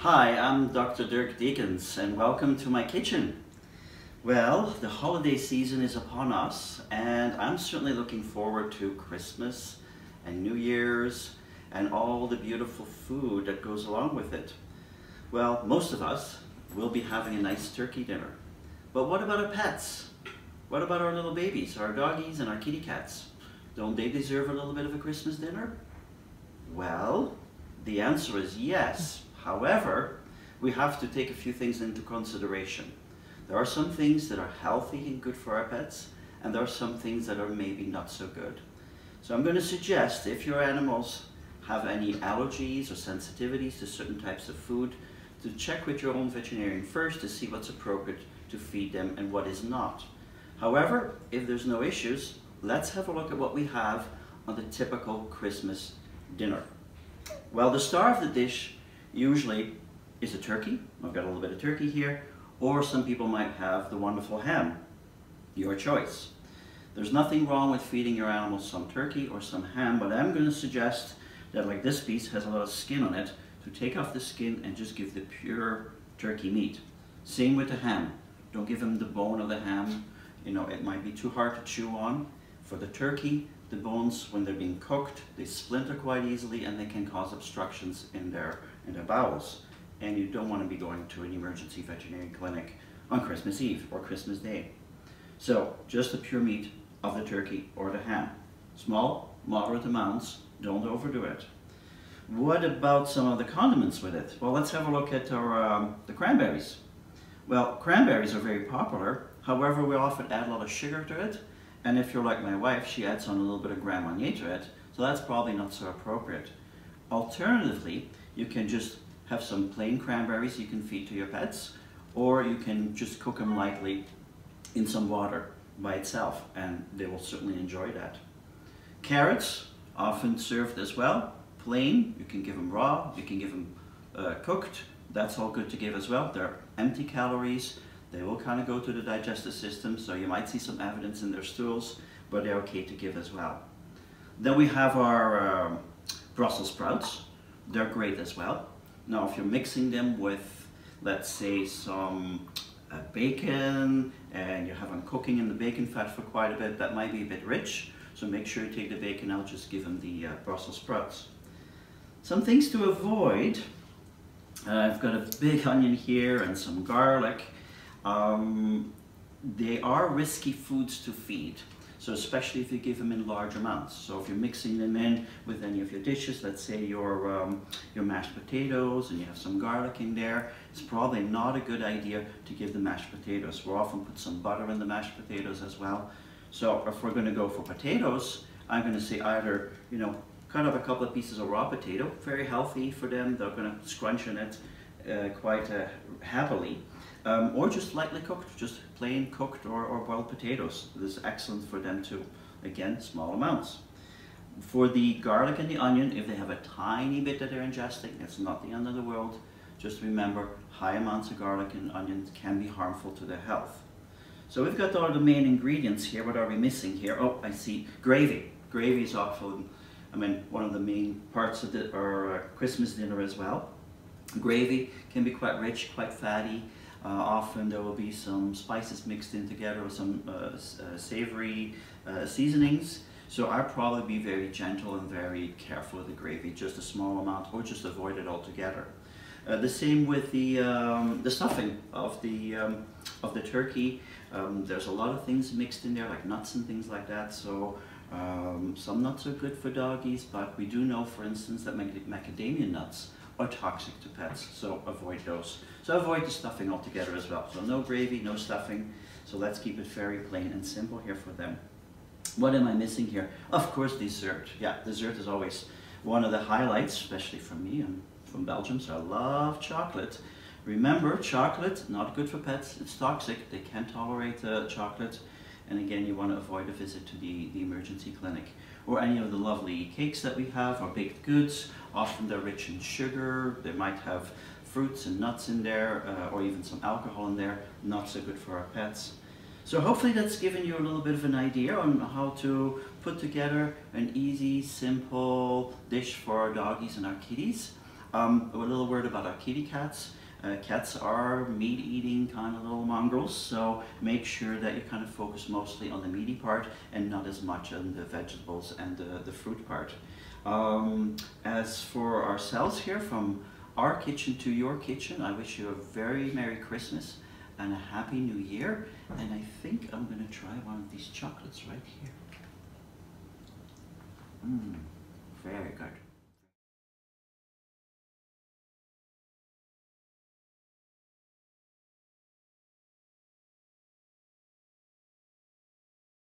Hi, I'm Dr. Dirk Dekens and welcome to my kitchen. Well, the holiday season is upon us and I'm certainly looking forward to Christmas and New Year's and all the beautiful food that goes along with it. Well, most of us will be having a nice turkey dinner. But what about our pets? What about our little babies, our doggies and our kitty cats? Don't they deserve a little bit of a Christmas dinner? Well, the answer is yes. However, we have to take a few things into consideration. There are some things that are healthy and good for our pets, and there are some things that are maybe not so good. So I'm going to suggest if your animals have any allergies or sensitivities to certain types of food, to check with your own veterinarian first to see what's appropriate to feed them and what is not. However, if there's no issues, let's have a look at what we have on the typical Christmas dinner. Well, the star of the dish usually is a turkey. I've got a little bit of turkey here. Or some people might have the wonderful ham. Your choice. There's nothing wrong with feeding your animals some turkey or some ham, but I'm going to suggest that like this piece has a lot of skin on it, to take off the skin and just give the pure turkey meat. Same with the ham. Don't give them the bone of the ham. You know, it might be too hard to chew on. For the turkey, the bones, when they're being cooked, they splinter quite easily and they can cause obstructions in their, in their bowels. And you don't want to be going to an emergency veterinary clinic on Christmas Eve or Christmas Day. So, just the pure meat of the turkey or the ham. Small, moderate amounts, don't overdo it. What about some of the condiments with it? Well, let's have a look at our, um, the cranberries. Well, cranberries are very popular. However, we often add a lot of sugar to it and if you're like my wife, she adds on a little bit of Grand Marnier to it, so that's probably not so appropriate. Alternatively, you can just have some plain cranberries you can feed to your pets, or you can just cook them lightly in some water by itself, and they will certainly enjoy that. Carrots, often served as well, plain, you can give them raw, you can give them uh, cooked, that's all good to give as well. They're empty calories, they will kind of go to the digestive system, so you might see some evidence in their stools, but they're okay to give as well. Then we have our um, Brussels sprouts. They're great as well. Now, if you're mixing them with, let's say, some uh, bacon, and you have them cooking in the bacon fat for quite a bit, that might be a bit rich. So make sure you take the bacon out, just give them the uh, Brussels sprouts. Some things to avoid. Uh, I've got a big onion here and some garlic. Um, they are risky foods to feed. So especially if you give them in large amounts. So if you're mixing them in with any of your dishes, let's say your, um, your mashed potatoes and you have some garlic in there, it's probably not a good idea to give the mashed potatoes. We'll often put some butter in the mashed potatoes as well. So if we're going to go for potatoes, I'm going to say either, you know, cut up a couple of pieces of raw potato, very healthy for them. They're going to scrunch in it uh, quite uh, happily um, or just lightly cooked, just plain cooked or, or boiled potatoes. This is excellent for them too. Again, small amounts. For the garlic and the onion, if they have a tiny bit that they're ingesting, it's not the end of the world. Just remember, high amounts of garlic and onions can be harmful to their health. So we've got all the main ingredients here. What are we missing here? Oh, I see gravy. Gravy is often, I mean, one of the main parts of the, our Christmas dinner as well. Gravy can be quite rich, quite fatty. Uh, often there will be some spices mixed in together with some uh, uh, savory seasonings. So I'd probably be very gentle and very careful with the gravy, just a small amount or just avoid it altogether. Uh, the same with the, um, the stuffing of the, um, of the turkey. Um, there's a lot of things mixed in there, like nuts and things like that. So um, some nuts are good for doggies, but we do know, for instance, that macadamia nuts are toxic to pets, so avoid those. So avoid the stuffing altogether as well. So no gravy, no stuffing. So let's keep it very plain and simple here for them. What am I missing here? Of course, dessert. Yeah, dessert is always one of the highlights, especially for me. I'm from Belgium, so I love chocolate. Remember, chocolate, not good for pets. It's toxic. They can't tolerate uh, chocolate. And again, you want to avoid a visit to the, the emergency clinic or any of the lovely cakes that we have or baked goods. Often they're rich in sugar. They might have fruits and nuts in there uh, or even some alcohol in there. Not so good for our pets. So hopefully that's given you a little bit of an idea on how to put together an easy, simple dish for our doggies and our kitties. Um, a little word about our kitty cats. Uh, cats are meat-eating kind of little mongrels, so make sure that you kind of focus mostly on the meaty part and not as much on the vegetables and the, the fruit part. Um, as for ourselves here, from our kitchen to your kitchen, I wish you a very Merry Christmas and a Happy New Year. And I think I'm going to try one of these chocolates right here. Mmm, very good.